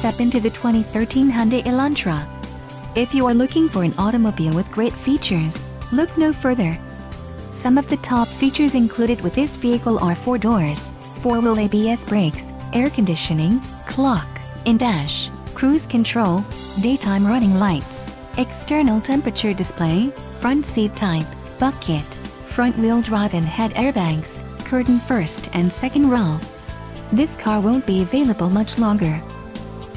step into the 2013 Hyundai Elantra. If you are looking for an automobile with great features, look no further. Some of the top features included with this vehicle are 4 doors, 4-wheel ABS brakes, air conditioning, clock, in-dash, cruise control, daytime running lights, external temperature display, front seat type, bucket, front-wheel drive and head airbags, curtain first and second row. This car won't be available much longer.